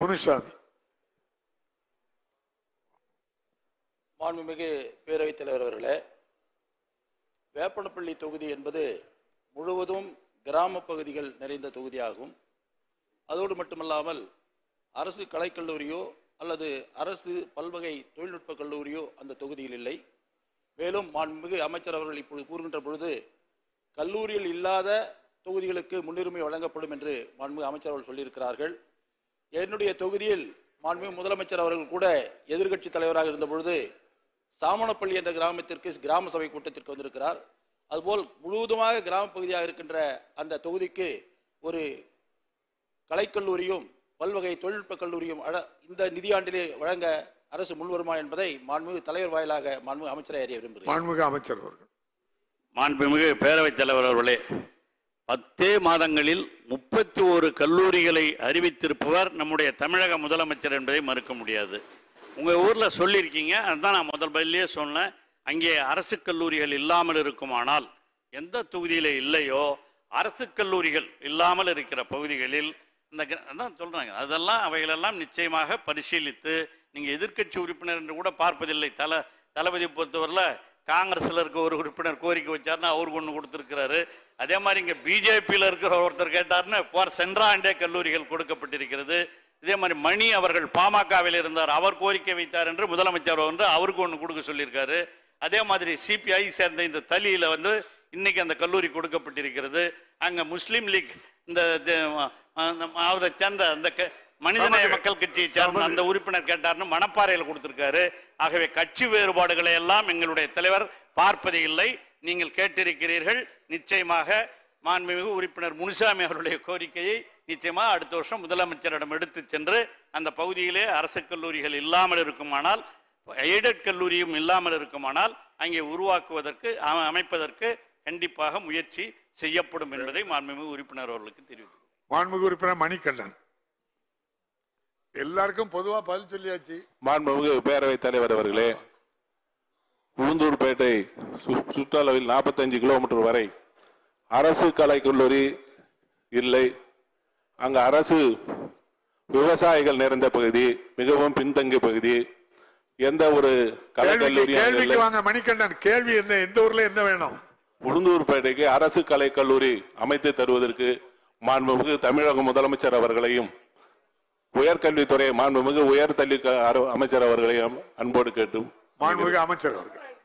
முனுசாமி மாண்புமிகு பேரவைத் தலைவர் அவர்களே வேப்பனப்பள்ளி தொகுதி என்பது முழுவதும் கிராம பகுதிகள் நிறைந்த தொகுதியாகும். அதோடு மட்டுமல்லாமல் அரசு கலைக்கல்லூரியோ அல்லது அரசு பல்வகை தொழில்நுட்ப கல்லூரியோ அந்த தொகுதியில் இல்லை. மேலும் மாண்புமிகு அமைச்சர் அவர்கள் இப்பொழுது கூறுகின்ற பொழுது கல்லூரியில் இல்லாத தொகுதிகளுக்கு முன்னுரிமை வழங்கப்படும் என்று மாண்புமிகு அமைச்சர் அவர்கள் சொல்லியிருக்கிறார்கள். என்னுடைய தொகுதியில் மாண்புமிகு முதலமைச்சர் அவர்கள் கூட எதிர்க்கட்சி தலைவராக இருந்த பொழுது சாமணப்பள்ளி என்ற கிராமத்திற்கு கிராம சபை கூட்டத்திற்கு வந்திருக்கிறார். அதுபோல் முழுவதுமாக கிராம பகுதியாக இருக்கின்ற அந்த தொகுதிக்கு ஒரு கலைக்கல்லூரியும் பல்வகை தொழில்நுட்ப கல்லூரியும் இந்த நிதியாண்டிலே வழங்க அரசு முன்வருமா என்பதை மாண்புமிகு தலைவர் வாயிலாக மாண்புமிகு அமைச்சரை அறிய விரும்புகிறேன். மாண்புமிகு அமைச்சர் அவர்கள். மாண்புமிகு பேரவைத் தலைவர் அவர்களே பத்தே மாதங்களில் முப்பத்தி ஒரு கல்லூரிகளை அறிவித்திருப்பவர் நம்முடைய தமிழக முதலமைச்சர் என்பதை மறுக்க முடியாது. உங்கள் ஊரில் சொல்லியிருக்கீங்க அதுதான் நான் முதல் பதிலே சொன்னேன். அங்கே அரசு கல்லூரிகள் இல்லாமல் இருக்குமானால் எந்த தொகுதியில் இல்லையோ அரசு கல்லூரிகள் இல்லாமல் இருக்கிற பகுதிகளில் இந்த கிர- அதான் அதெல்லாம் அவைகளெல்லாம் நிச்சயமாக பரிசீலித்து நீங்கள் எதிர்க்கட்சி உறுப்பினர் என்று கூட பார்ப்பதில்லை. தல தளபதி பொறுத்தவரையில் காங்கிரஸில் இருக்க ஒரு உறுப்பினர் கோரிக்கை வச்சார்னா அவருக்கு ஒன்று கொடுத்துருக்கிறாரு. அதே மாதிரி இங்கே பிஜேபியில் இருக்கிற ஒருத்தர் கேட்டார்னு போர் சென்ற ஆண்டே கல்லூரிகள் கொடுக்கப்பட்டிருக்கிறது. இதே மாதிரி மணி அவர்கள் பாமகவில் இருந்தார் அவர் கோரிக்கை வைத்தார் என்று முதலமைச்சர் வந்து அவருக்கு ஒன்று கொடுக்க சொல்லியிருக்காரு. அதே மாதிரி சிபிஐ சேர்ந்த இந்த தலியில் வந்து இன்னைக்கு அந்த கல்லூரி கொடுக்கப்பட்டிருக்கிறது. அங்கே முஸ்லீம் லீக் இந்த அவரை சேர்ந்த அந்த க- மனிதநேய. மக்கள் கட்சியை சேர்ந்த அந்த உறுப்பினர் கேட்டார்னு மணப்பாறையில் கொடுத்திருக்காரு. ஆகவே கட்சி வேறுபாடுகளை எல்லாம் எங்களுடைய தலைவர் பார்ப்பது இல்லை. நீங்கள் கேட்டிருக்கிறீர்கள். நிச்சயமாக மாண்புமிகு உறுப்பினர் முனுசாமி அவருடைய கோரிக்கையை நிச்சயமாக அடுத்த வருஷம் முதலமைச்சரிடம் எடுத்து சென்று அந்த பகுதியிலே அரசு கல்லூரிகள் இல்லாமல் இருக்குமானால் எய்டட் கல்லூரியும் இல்லாமல் இருக்குமானால் அங்கே உருவாக்குவதற்கு அமைப்பதற்கு கண்டிப்பாக முயற்சி செய்யப்படும் என்பதை மாண்புமிகு உறுப்பினர் அவர்களுக்கு தெரிவித்துள்ளேன் மாண்புமிகு உறுப்பினர் மணிகண்டன். எல்லாருக்கும் பொதுவா பதில் சொல்லியாச்சு. மாண்புமிகு பேரவைத் தலைவர் அவர்களே உளுந்தூர்பேட்டை சுற்றளவில் 45 கிலோமீட்டர் வரை அரசு கலைக்கல்லூரி இல்லை. அங்க அரசு விவசாயிகள் நிறைந்த பகுதி மிகவும் பின்தங்கிய பகுதி. எந்த ஒரு இல்லை. வாங்க மணிகண்டன். கேள்வி என்ன? எந்த ஊர்ல என்ன வேணும்? உளுந்தூர்பேட்டைக்கு அரசு கலைக்கல்லூரி அமைத்து தருவதற்கு மாண்புமிகு தமிழக முதலமைச்சர் அவர்களையும் உயர்கல்வித்துறை மாண்புமிகு அர- அமைச்சர் அவர்களையும் அன்போடு கேட்டு மாண்புமிகு அமைச்சர் அவர்கள்.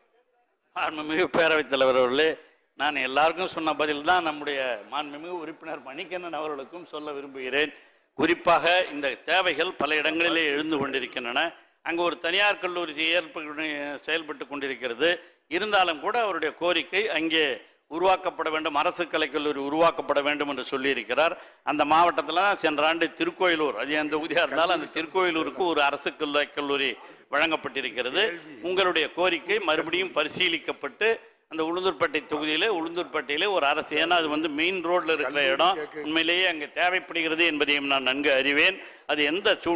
மாண்புமிகு பேரவைத் தலைவர் அவர்களே நான் எல்லாருக்கும் சொன்ன பதில் தான் நம்முடைய மாண்புமிகு உறுப்பினர் மணிகண்ணன் அவர்களுக்கும் சொல்ல விரும்புகிறேன். குறிப்பாக இந்த தேவைகள் பல இடங்களிலே எழுந்து கொண்டிருக்கின்றன. அங்கு ஒரு தனியார் கல்லூரி செயல்பட்டு செயல்பட்டு கொண்டிருக்கிறது. இருந்தாலும் கூட அவருடைய கோரிக்கை அங்கே உருவாக்கப்பட வேண்டும் அரசு கலைக்கல்லூரி உருவாக்கப்பட வேண்டும் என்று சொல்லியிருக்கிறார். அந்த மாவட்டத்தில் சென்ற ஆண்டு திருக்கோயிலூர் அது எந்த தொகுதியாக இருந்தாலும் அந்த திருக்கோயிலூருக்கு ஒரு அரசு கல்லூரி கல்லூரி வழங்கப்பட்டிருக்கிறது. உங்களுடைய கோரிக்கை மறுபடியும் பரிசீலிக்கப்பட்டு அந்த உளுந்தூர்பேட்டை தொகுதியிலே உளுந்தூர்பேட்டையிலே ஒரு அரசு ஏன்னா அது வந்து மெயின் ரோட்ல இருக்கிற இடம். உண்மையிலேயே அங்கே தேவைப்படுகிறது என்பதையும் நான் நன்கு அறிவேன். அது எந்த சூழ்